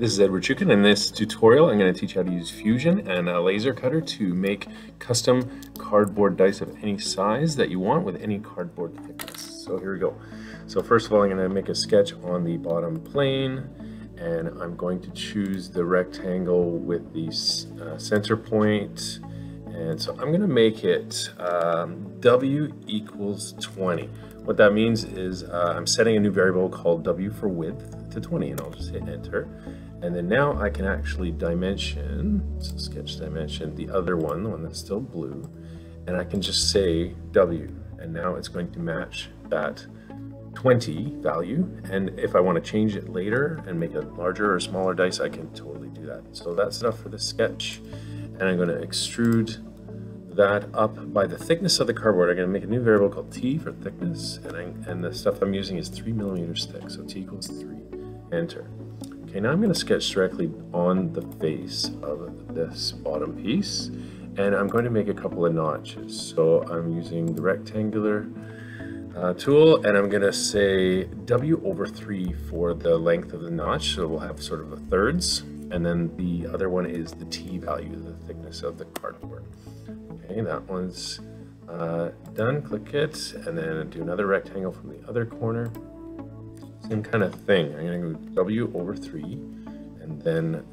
This is Edward Csuka. In this tutorial, I'm going to teach you how to use Fusion and a laser cutter to make custom cardboard dice of any size that you want with any cardboard thickness. So here we go. So first of all, I'm going to make a sketch on the bottom plane and I'm going to choose the rectangle with the uh, center point. And so I'm going to make it um, W equals 20. What that means is uh, I'm setting a new variable called W for width to 20 and I'll just hit enter. And then now I can actually dimension, so sketch dimension, the other one, the one that's still blue, and I can just say W, and now it's going to match that 20 value. And if I want to change it later and make a larger or smaller dice, I can totally do that. So that's enough for the sketch. And I'm going to extrude that up by the thickness of the cardboard. I'm going to make a new variable called T for thickness, and, I, and the stuff I'm using is 3 millimeters thick, so T equals 3. Enter. Okay, now I'm going to sketch directly on the face of this bottom piece, and I'm going to make a couple of notches. So I'm using the rectangular uh, tool, and I'm going to say W over 3 for the length of the notch, so we'll have sort of a thirds, and then the other one is the T value, the thickness of the cardboard. Okay, that one's uh, done. Click it, and then do another rectangle from the other corner. Same kind of thing. I'm to go W over 3 and then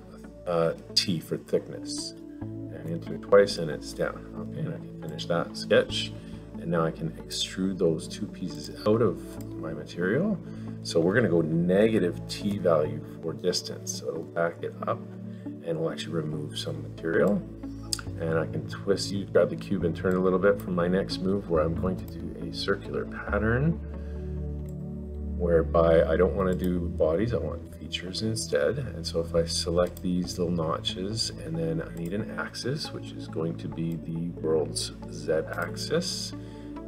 uh, T for thickness. And enter it twice and it's down. Okay, and I can finish that sketch. And now I can extrude those two pieces out of my material. So we're going to go negative T value for distance. So it'll back it up and we'll actually remove some material. And I can twist, you grab the cube and turn a little bit for my next move where I'm going to do a circular pattern whereby I don't want to do bodies, I want features instead. And so if I select these little notches and then I need an axis, which is going to be the world's Z axis.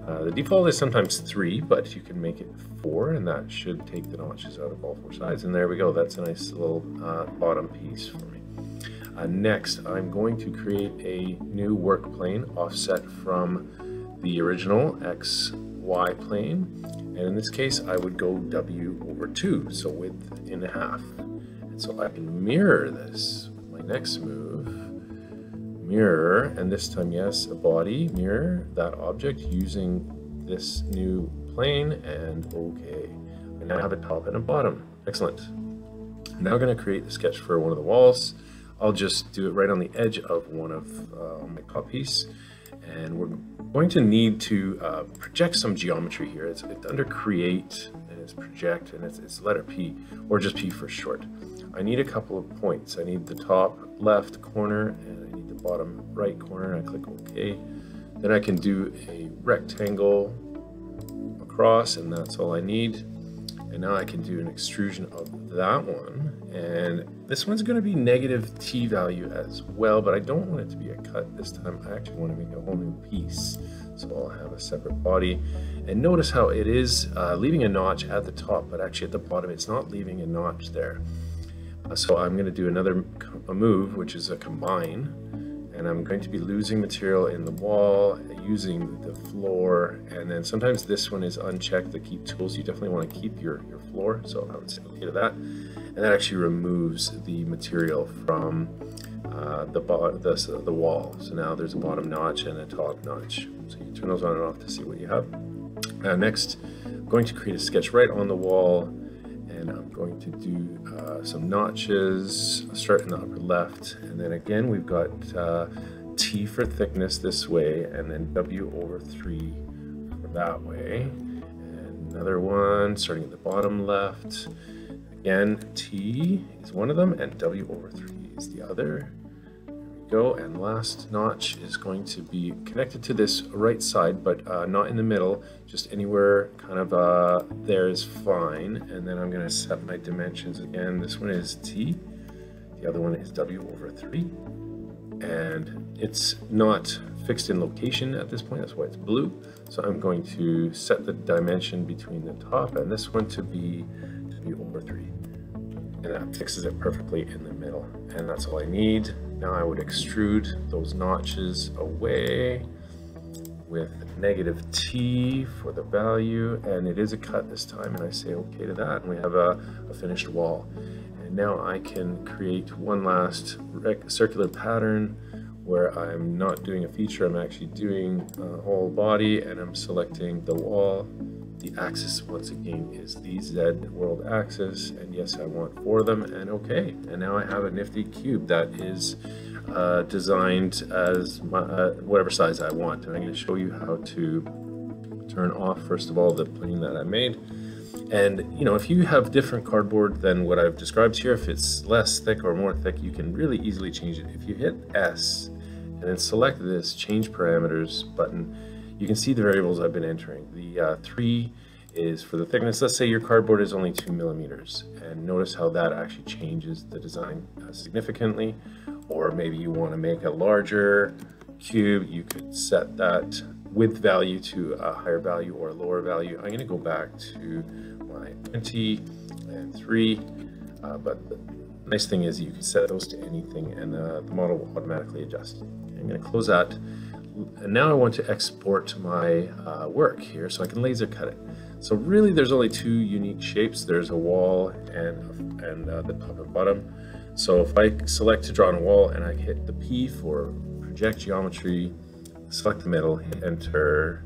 Uh, the default is sometimes three, but you can make it four and that should take the notches out of all four sides. And there we go, that's a nice little uh, bottom piece for me. Uh, next, I'm going to create a new work plane offset from the original X, Y plane and in this case, I would go W over 2, so width in half. And so I can mirror this with my next move. Mirror, and this time, yes, a body, mirror that object using this new plane, and okay. I now have a top and a bottom. Excellent. I'm now going to create the sketch for one of the walls. I'll just do it right on the edge of one of uh, my top piece and we're going to need to uh, project some geometry here. It's, it's, under create and it's project and it's, it's letter P or just P for short. I need a couple of points. I need the top left corner and bottom right corner. I click OK. Then I can do a rectangle across and that's all I need. And now I can do an extrusion of that one. And this one's going to be negative t value as well, but I don't want it to be a cut this time. I actually want to make a whole new piece. So I'll have a separate body. And notice how it is uh, leaving a notch at the top, but actually at the bottom, it's not leaving a notch there. Uh, so I'm going to do another move, which is a combine. And I'm going to be losing material in the wall, using the floor, and then sometimes this one is unchecked, the keep tools. You definitely want to keep your, your floor, so I would say okay to that and that actually removes the material from uh, the, the, the wall. So now there's a bottom notch and a top notch. So you turn those on and off to see what you have. Uh, next, I'm going to create a sketch right on the wall going to do uh, some notches. Start in the upper left and then again we've got uh, T for thickness this way and then W over 3 for that way. And another one starting at the bottom left. Again, T is one of them and W over 3 is the other. Go. And last notch is going to be connected to this right side, but uh, not in the middle. Just anywhere kind of uh, there is fine. And then I'm going to set my dimensions again. This one is T. The other one is W over 3. And it's not fixed in location at this point. That's why it's blue. So I'm going to set the dimension between the top and this one to be W over 3. And that fixes it perfectly in the middle. And that's all I need. Now I would extrude those notches away with negative t for the value and it is a cut this time and I say okay to that and we have a, a finished wall And now I can create one last circular pattern where I'm not doing a feature, I'm actually doing a whole body and I'm selecting the wall. The axis once again is the Z world axis and yes I want four of them and okay and now I have a nifty cube that is uh, designed as my, uh, whatever size I want and I'm going to show you how to turn off first of all the plane that I made and you know, if you have different cardboard than what I've described here, if it's less thick or more thick, you can really easily change it. If you hit S and then select this change parameters button, you can see the variables I've been entering. The uh, three is for the thickness. Let's say your cardboard is only two millimeters and notice how that actually changes the design uh, significantly. Or maybe you want to make a larger cube, you could set that width value to a higher value or a lower value. I'm going to go back to my 20 and 3, uh, but the nice thing is you can set those to anything and uh, the model will automatically adjust. I'm going to close that. And now I want to export my uh, work here so I can laser cut it. So really there's only two unique shapes. There's a wall and, and uh, the top and bottom. So if I select to draw on a wall and I hit the P for project geometry, select the middle, hit enter,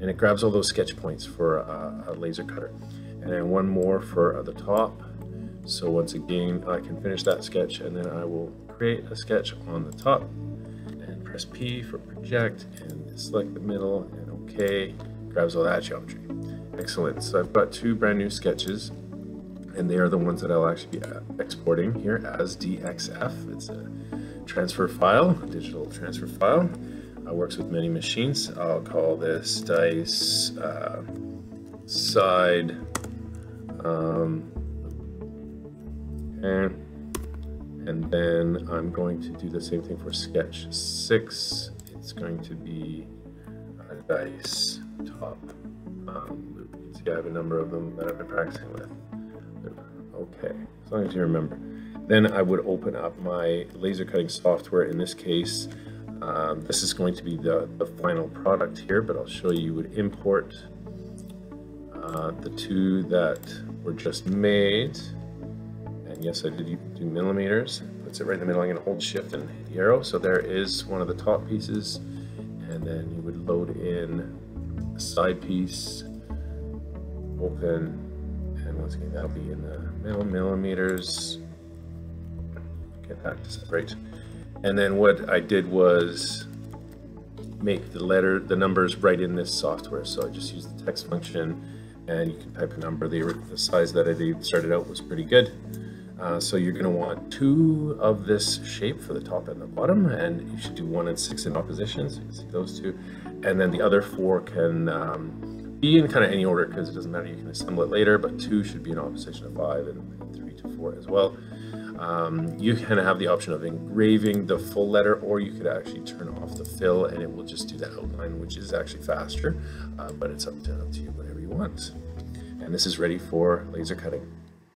and it grabs all those sketch points for a, a laser cutter. And then one more for the top. So once again, I can finish that sketch and then I will create a sketch on the top press P for project and select the middle and OK, grabs all that geometry. Excellent, so I've got two brand new sketches and they are the ones that I'll actually be uh, exporting here as DXF. It's a transfer file, digital transfer file. Uh, works with many machines. I'll call this dice uh, side um, and and then I'm going to do the same thing for sketch six. It's going to be a dice top um, loop. You see I have a number of them that I've been practicing with. Okay, as long as you remember. Then I would open up my laser cutting software. In this case, um, this is going to be the, the final product here, but I'll show you, you would import uh, the two that were just made. Yes, I did do millimeters. Puts it right in the middle. I'm going to hold shift and hit the arrow. So there is one of the top pieces. And then you would load in a side piece, open, and once again, that'll be in the middle millimeters. Get that to separate. And then what I did was make the letter, the numbers right in this software. So I just used the text function and you can type a number. The, the size that I started out was pretty good. Uh, so you're going to want two of this shape for the top and the bottom, and you should do one and six in opposition, so you can see those two. And then the other four can um, be in kind of any order because it doesn't matter, you can assemble it later, but two should be in opposition of five and, three to four as well. Um, you can have the option of engraving the full letter or you could actually turn off the fill and it will just do the outline which is actually faster uh, but it's up to, up to you whatever you want and this is ready for laser cutting